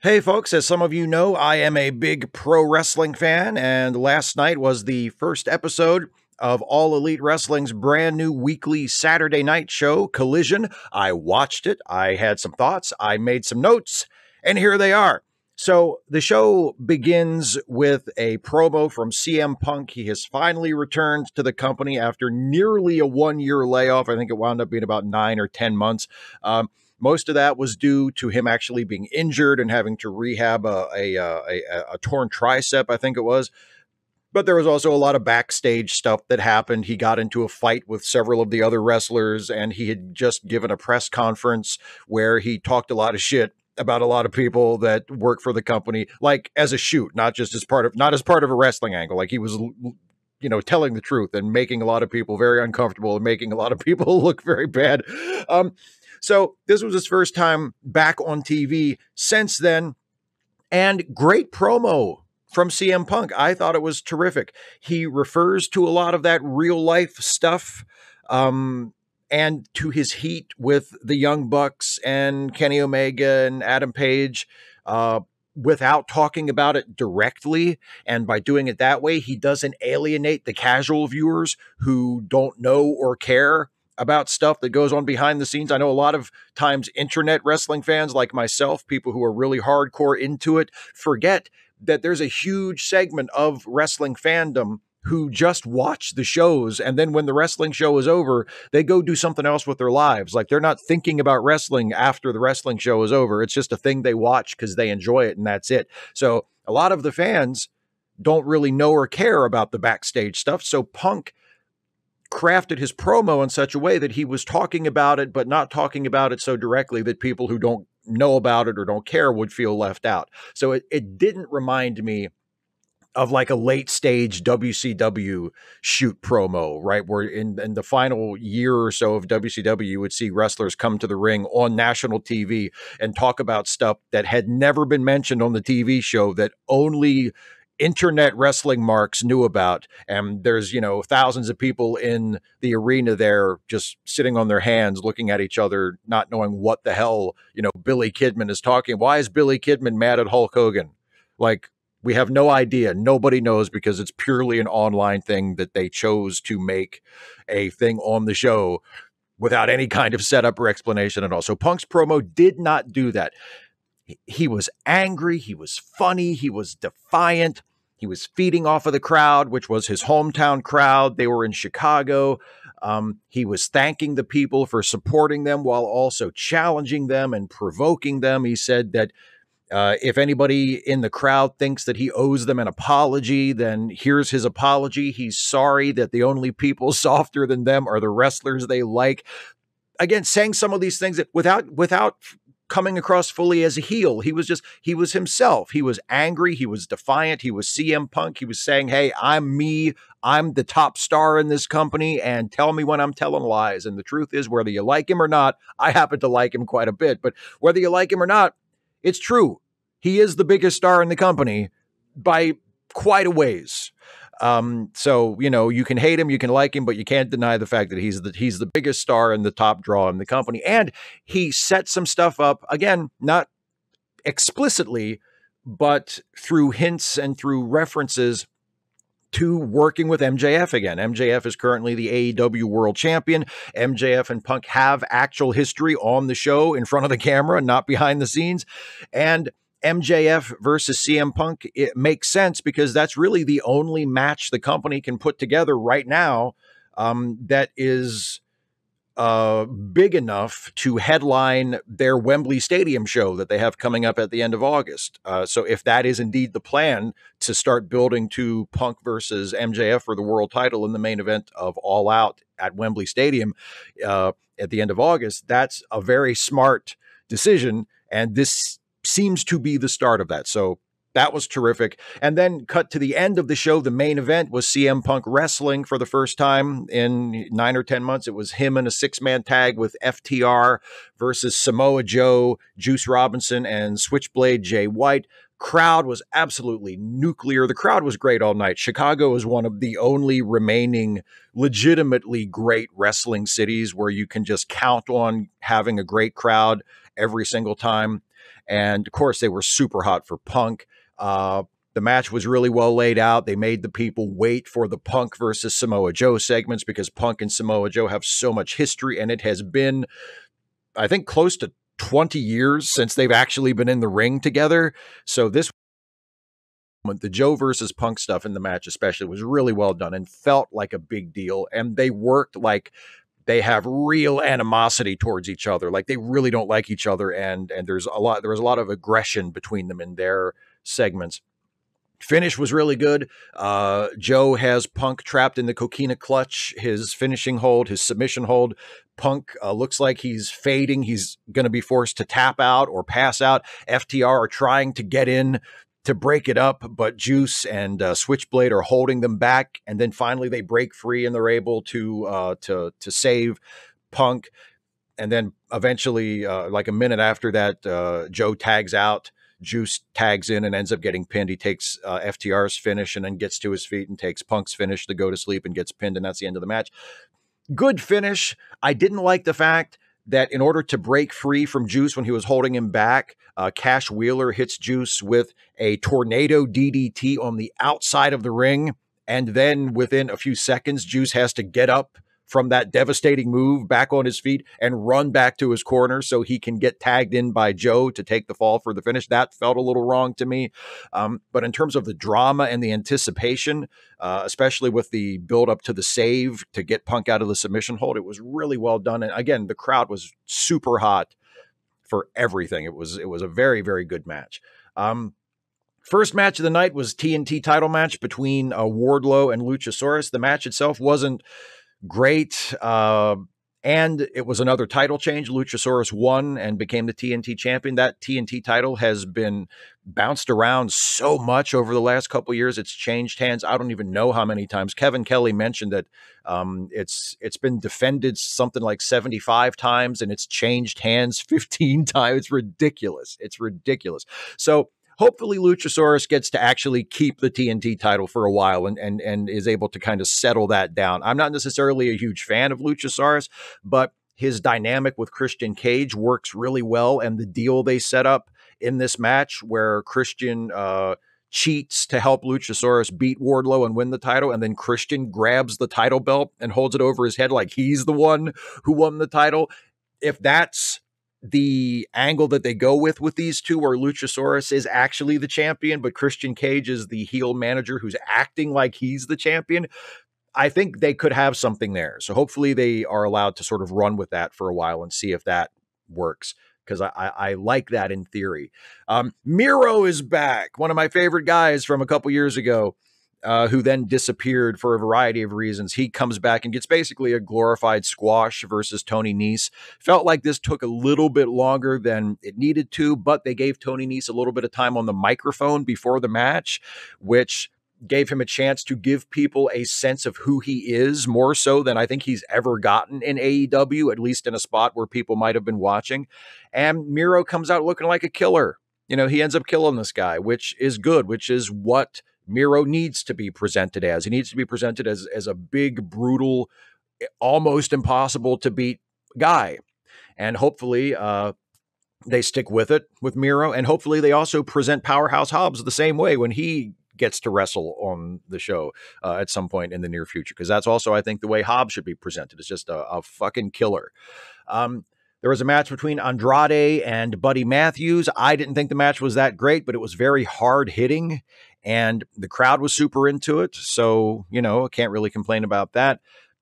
Hey, folks, as some of you know, I am a big pro wrestling fan, and last night was the first episode of All Elite Wrestling's brand new weekly Saturday night show, Collision. I watched it, I had some thoughts, I made some notes, and here they are. So the show begins with a promo from CM Punk. He has finally returned to the company after nearly a one year layoff. I think it wound up being about nine or 10 months. Um, most of that was due to him actually being injured and having to rehab a, a, a, a torn tricep, I think it was. But there was also a lot of backstage stuff that happened. He got into a fight with several of the other wrestlers, and he had just given a press conference where he talked a lot of shit about a lot of people that work for the company, like as a shoot, not just as part of not as part of a wrestling angle. Like he was you know telling the truth and making a lot of people very uncomfortable and making a lot of people look very bad um so this was his first time back on TV since then. And great promo from CM Punk. I thought it was terrific. He refers to a lot of that real life stuff. Um, and to his heat with the Young Bucks and Kenny Omega and Adam Page, uh, without talking about it directly. And by doing it that way, he doesn't alienate the casual viewers who don't know or care about stuff that goes on behind the scenes. I know a lot of times internet wrestling fans like myself, people who are really hardcore into it, forget that there's a huge segment of wrestling fandom who just watch the shows and then when the wrestling show is over they go do something else with their lives. Like they're not thinking about wrestling after the wrestling show is over. It's just a thing they watch because they enjoy it and that's it. So a lot of the fans don't really know or care about the backstage stuff. So punk crafted his promo in such a way that he was talking about it, but not talking about it so directly that people who don't know about it or don't care would feel left out. So it, it didn't remind me of like a late stage WCW shoot promo, right? Where in, in the final year or so of WCW, you would see wrestlers come to the ring on national TV and talk about stuff that had never been mentioned on the TV show that only internet wrestling marks knew about and there's you know thousands of people in the arena there just sitting on their hands looking at each other not knowing what the hell you know Billy Kidman is talking. Why is Billy Kidman mad at Hulk Hogan? Like we have no idea. Nobody knows because it's purely an online thing that they chose to make a thing on the show without any kind of setup or explanation at all. So Punk's promo did not do that. He was angry, he was funny, he was defiant. He was feeding off of the crowd, which was his hometown crowd. They were in Chicago. Um, he was thanking the people for supporting them while also challenging them and provoking them. He said that uh, if anybody in the crowd thinks that he owes them an apology, then here's his apology. He's sorry that the only people softer than them are the wrestlers they like. Again, saying some of these things that without without coming across fully as a heel. He was just, he was himself. He was angry. He was defiant. He was CM Punk. He was saying, Hey, I'm me. I'm the top star in this company and tell me when I'm telling lies. And the truth is, whether you like him or not, I happen to like him quite a bit, but whether you like him or not, it's true. He is the biggest star in the company by quite a ways. Um, so you know you can hate him, you can like him, but you can't deny the fact that he's the he's the biggest star and the top draw in the company, and he set some stuff up again, not explicitly, but through hints and through references to working with MJF again. MJF is currently the AEW World Champion. MJF and Punk have actual history on the show in front of the camera, not behind the scenes, and MJF versus CM Punk, it makes sense because that's really the only match the company can put together right now um, that is uh, big enough to headline their Wembley Stadium show that they have coming up at the end of August. Uh, so, if that is indeed the plan to start building to Punk versus MJF for the world title in the main event of All Out at Wembley Stadium uh, at the end of August, that's a very smart decision. And this seems to be the start of that. So that was terrific. And then cut to the end of the show. The main event was CM Punk wrestling for the first time in nine or 10 months. It was him in a six man tag with FTR versus Samoa Joe, Juice Robinson, and Switchblade Jay White. Crowd was absolutely nuclear. The crowd was great all night. Chicago is one of the only remaining legitimately great wrestling cities where you can just count on having a great crowd every single time. And of course, they were super hot for Punk. Uh, the match was really well laid out. They made the people wait for the Punk versus Samoa Joe segments because Punk and Samoa Joe have so much history, and it has been, I think, close to 20 years since they've actually been in the ring together. So this the Joe versus Punk stuff in the match, especially, was really well done and felt like a big deal. And they worked like they have real animosity towards each other. Like they really don't like each other. And and there's a lot there was a lot of aggression between them in their segments. Finish was really good. Uh, Joe has Punk trapped in the coquina clutch, his finishing hold, his submission hold. Punk uh, looks like he's fading. He's going to be forced to tap out or pass out. FTR are trying to get in to break it up, but Juice and uh, Switchblade are holding them back, and then finally they break free and they're able to uh, to to save Punk, and then eventually, uh, like a minute after that, uh, Joe tags out. Juice tags in and ends up getting pinned. He takes uh, FTR's finish and then gets to his feet and takes Punk's finish to go to sleep and gets pinned, and that's the end of the match. Good finish. I didn't like the fact that in order to break free from Juice when he was holding him back, uh, Cash Wheeler hits Juice with a tornado DDT on the outside of the ring. And then within a few seconds, Juice has to get up from that devastating move back on his feet and run back to his corner so he can get tagged in by Joe to take the fall for the finish. That felt a little wrong to me. Um, but in terms of the drama and the anticipation, uh, especially with the build up to the save to get Punk out of the submission hold, it was really well done. And again, the crowd was super hot for everything. It was it was a very very good match. Um, First match of the night was TNT title match between uh, Wardlow and Luchasaurus. The match itself wasn't great. Uh, and it was another title change. Luchasaurus won and became the TNT champion. That TNT title has been bounced around so much over the last couple years. It's changed hands. I don't even know how many times. Kevin Kelly mentioned that um, it's it's been defended something like seventy five times, and it's changed hands fifteen times. It's ridiculous. It's ridiculous. So hopefully Luchasaurus gets to actually keep the TNT title for a while and and and is able to kind of settle that down. I'm not necessarily a huge fan of Luchasaurus, but his dynamic with Christian Cage works really well, and the deal they set up in this match where Christian uh, cheats to help Luchasaurus beat Wardlow and win the title, and then Christian grabs the title belt and holds it over his head like he's the one who won the title. If that's the angle that they go with with these two, where Luchasaurus is actually the champion, but Christian Cage is the heel manager who's acting like he's the champion. I think they could have something there. So hopefully they are allowed to sort of run with that for a while and see if that works because I, I, like that in theory. Um, Miro is back, one of my favorite guys from a couple years ago uh, who then disappeared for a variety of reasons. He comes back and gets basically a glorified squash versus Tony Nese. Felt like this took a little bit longer than it needed to, but they gave Tony Nese a little bit of time on the microphone before the match, which gave him a chance to give people a sense of who he is more so than I think he's ever gotten in AEW, at least in a spot where people might have been watching. And Miro comes out looking like a killer. You know, he ends up killing this guy, which is good, which is what Miro needs to be presented as. He needs to be presented as as a big, brutal, almost impossible to beat guy. And hopefully, uh, they stick with it with Miro, and hopefully they also present Powerhouse Hobbs the same way when he gets to wrestle on the show uh, at some point in the near future. Because that's also, I think, the way Hobbs should be presented. It's just a, a fucking killer. Um, there was a match between Andrade and Buddy Matthews. I didn't think the match was that great, but it was very hard hitting and the crowd was super into it. So, you know, I can't really complain about that.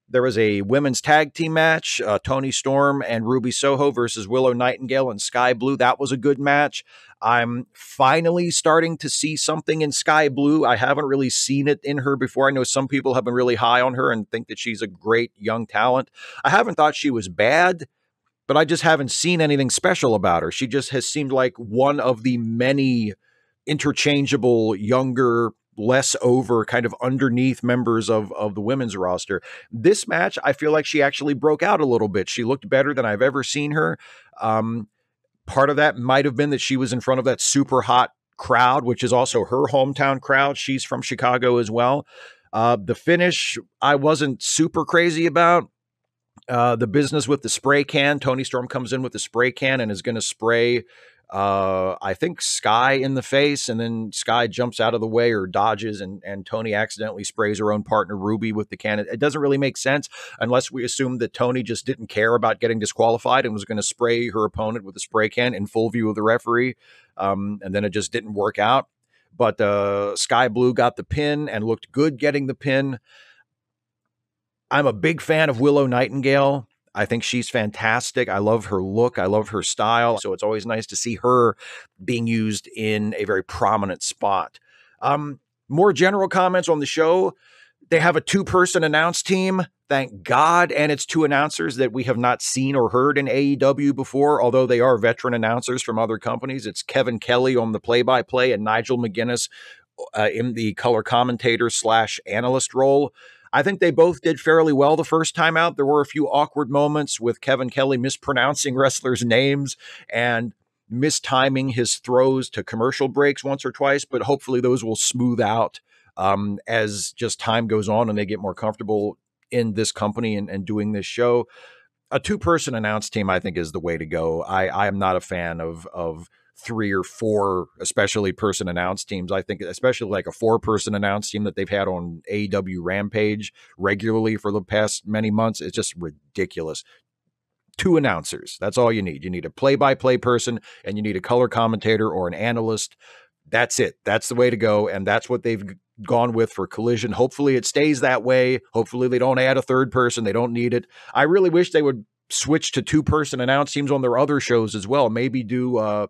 There was a women's tag team match, uh, Toni Storm and Ruby Soho versus Willow Nightingale and Sky Blue. That was a good match. I'm finally starting to see something in Sky Blue. I haven't really seen it in her before. I know some people have been really high on her and think that she's a great young talent. I haven't thought she was bad, but I just haven't seen anything special about her. She just has seemed like one of the many interchangeable, younger, less over kind of underneath members of of the women's roster. This match, I feel like she actually broke out a little bit. She looked better than I've ever seen her. Um, part of that might have been that she was in front of that super hot crowd, which is also her hometown crowd. She's from Chicago as well. Uh, the finish, I wasn't super crazy about. Uh, the business with the spray can. Toni Storm comes in with the spray can and is going to spray uh, I think Sky in the face, and then Sky jumps out of the way or dodges, and, and Toni accidentally sprays her own partner Ruby with the can. It doesn't really make sense unless we assume that Toni just didn't care about getting disqualified and was going to spray her opponent with a spray can in full view of the referee, um, and then it just didn't work out. But uh, Sky Blue got the pin and looked good getting the pin. I'm a big fan of Willow Nightingale. I think she's fantastic. I love her look. I love her style. So it's always nice to see her being used in a very prominent spot. Um, more general comments on the show. They have a two person announce team. Thank God. And it's two announcers that we have not seen or heard in AEW before, although they are veteran announcers from other companies. It's Kevin Kelly on the play by play and Nigel McGuinness uh, in the color commentator slash analyst role. I think they both did fairly well the first time out. There were a few awkward moments with Kevin Kelly mispronouncing wrestlers' names and mistiming his throws to commercial breaks once or twice, but hopefully those will smooth out um, as just time goes on and they get more comfortable in this company and, and doing this show. A two person announce team, I think, is the way to go. I, I am not a fan of of three or four, especially person announced teams. I think, especially like a four person announced team that they've had on AEW Rampage regularly for the past many months. It's just ridiculous. Two announcers. That's all you need. You need a play by play person and you need a color commentator or an analyst. That's it. That's the way to go. And that's what they've gone with for collision. Hopefully it stays that way. Hopefully they don't add a third person. They don't need it. I really wish they would switch to two person announce teams on their other shows as well. Maybe do uh,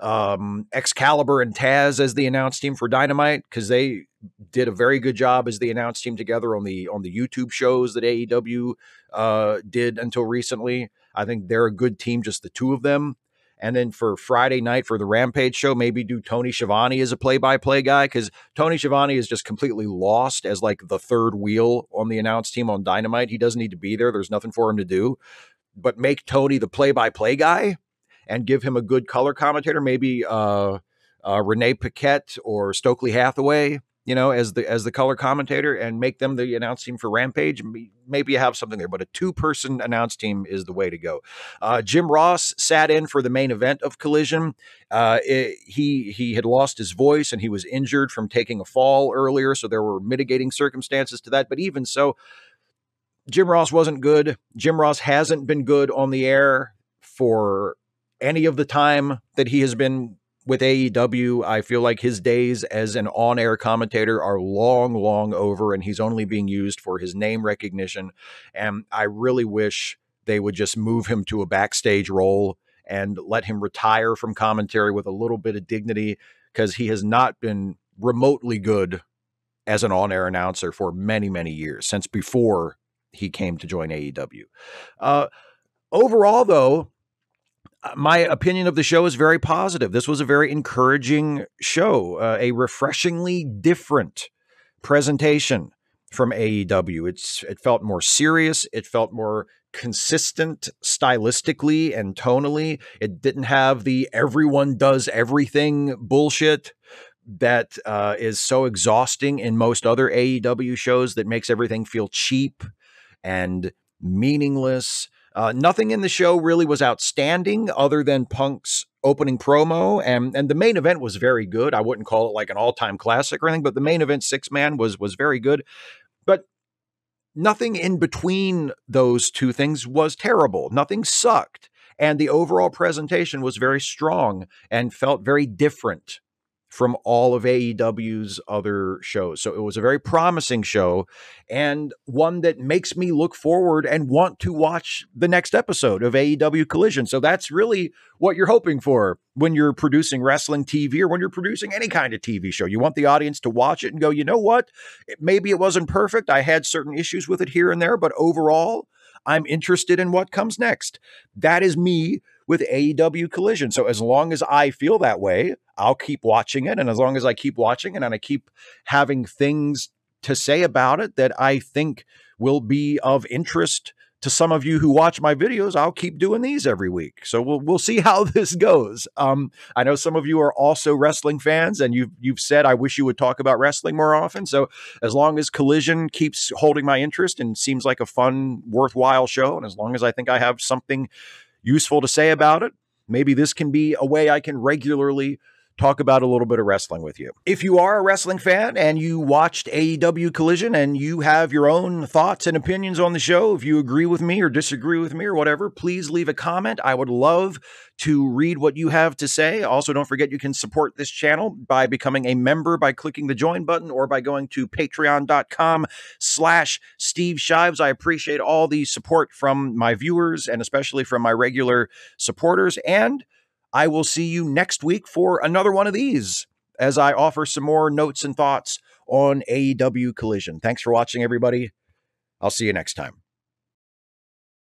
um, Excalibur and Taz as the announce team for Dynamite because they did a very good job as the announce team together on the on the YouTube shows that AEW uh, did until recently. I think they're a good team, just the two of them. And then for Friday night for the Rampage show, maybe do Tony Schiavone as a play-by-play guy because Tony Schiavone is just completely lost as like the third wheel on the announce team on Dynamite. He doesn't need to be there. There's nothing for him to do. But make Tony the play-by-play guy and give him a good color commentator, maybe uh, uh, Renee Paquette or Stokely Hathaway, you know, as the as the color commentator, and make them the announce team for Rampage. Maybe you have something there, but a two person announce team is the way to go. Uh, Jim Ross sat in for the main event of Collision. Uh, it, he he had lost his voice and he was injured from taking a fall earlier, so there were mitigating circumstances to that. But even so. Jim Ross wasn't good. Jim Ross hasn't been good on the air for any of the time that he has been with AEW, I feel like his days as an on air commentator are long, long over, and he's only being used for his name recognition. And I really wish they would just move him to a backstage role and let him retire from commentary with a little bit of dignity because he has not been remotely good as an on air announcer for many, many years, since before he came to join AEW. Uh, overall, though, my opinion of the show is very positive. This was a very encouraging show, uh, a refreshingly different presentation from AEW. It's it felt more serious. It felt more consistent stylistically and tonally. It didn't have the everyone does everything bullshit that uh, is so exhausting in most other AEW shows that makes everything feel cheap and meaningless uh, nothing in the show really was outstanding other than Punk's opening promo, and and the main event was very good. I wouldn't call it like an all time classic or anything, but the main event six man was was very good. But nothing in between those two things was terrible. Nothing sucked, and the overall presentation was very strong and felt very different from all of AEW's other shows. So it was a very promising show and one that makes me look forward and want to watch the next episode of AEW Collision. So that's really what you're hoping for when you're producing wrestling TV or when you're producing any kind of TV show. You want the audience to watch it and go, you know what? Maybe it wasn't perfect. I had certain issues with it here and there, but overall, I'm interested in what comes next. That is me with AEW Collision. So as long as I feel that way, I'll keep watching it. And as long as I keep watching it and I keep having things to say about it that I think will be of interest to some of you who watch my videos, I'll keep doing these every week. So we'll we'll see how this goes. Um, I know some of you are also wrestling fans, and you've you've said I wish you would talk about wrestling more often. So as long as Collision keeps holding my interest and seems like a fun, worthwhile show, and as long as I think I have something useful to say about it, maybe this can be a way I can regularly talk about a little bit of wrestling with you. If you are a wrestling fan and you watched AEW Collision and you have your own thoughts and opinions on the show, if you agree with me or disagree with me or whatever, please leave a comment. I would love to read what you have to say. Also, don't forget you can support this channel by becoming a member by clicking the join button or by going to patreon.com slash Steve Shives. I appreciate all the support from my viewers and especially from my regular supporters. And I will see you next week for another one of these as I offer some more notes and thoughts on AEW Collision. Thanks for watching, everybody. I'll see you next time.